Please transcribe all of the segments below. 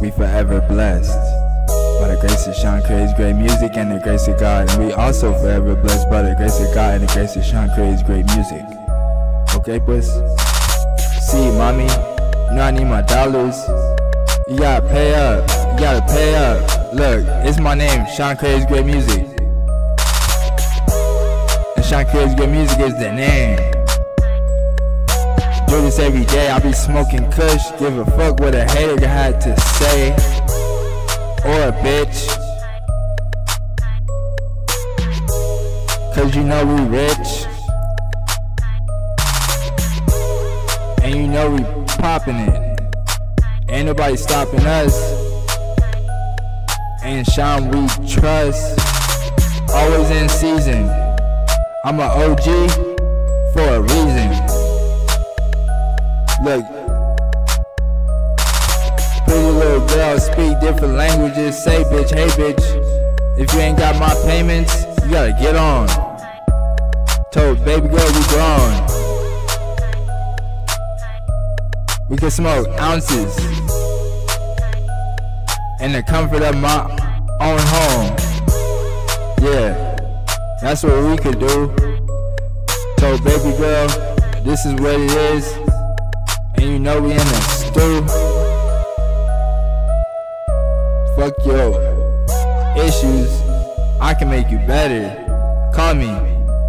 we forever blessed. By the grace of Sean Creates great music and the grace of God. And we also forever blessed by the grace of God and the grace of Sean Creates great music. Okay, pues? See, mommy, you know I need my dollars. You gotta pay up. You gotta pay up. Look, it's my name, Sean Creates great music. And Sean Creates great music is the name. This I be smoking kush. Give a fuck what a hater had to say. Or a bitch. Cause you know we rich. And you know we popping it. Ain't nobody stopping us. And Sean we trust. Always in season. I'm a OG for a reason. Look. Pretty little girl speak different languages. Say bitch, hey bitch. If you ain't got my payments, you gotta get on. Told baby girl we grown. We can smoke ounces in the comfort of my own home. Yeah, that's what we could do. Told baby girl, this is what it is, and you know we in the stew. Fuck your issues, I can make you better. Call me,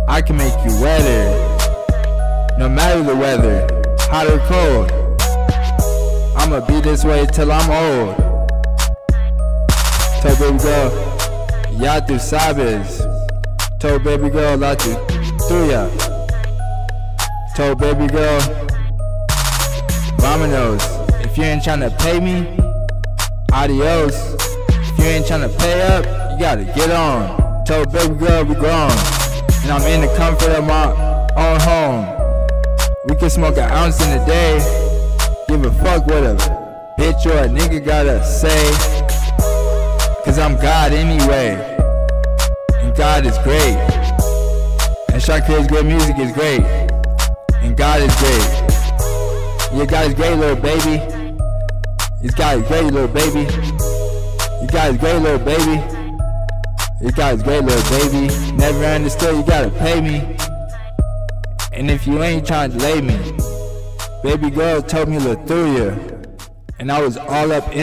I can make you wetter. No matter the weather, hot or cold. I'ma be this way till I'm old. Told baby girl, ya tú sabes. Told baby girl, la tu tuya. Told baby girl, vámonos. If you ain't tryna pay me, adios. If you ain't tryna pay up, you gotta get on. Told baby girl we grown, and I'm in the comfort of my own home. We can smoke an ounce in a day. Give a fuck what a bitch or a nigga gotta say. Cause I'm God anyway. And God is great. And Shakur's great music is great. And God is great. Yeah, got is great, little baby. He's got is great, little baby. You got is great, little baby. You got is great, little baby. Never understood, you gotta pay me. And if you ain't trying to lay me, Baby girl told me Latuya, and I was all up in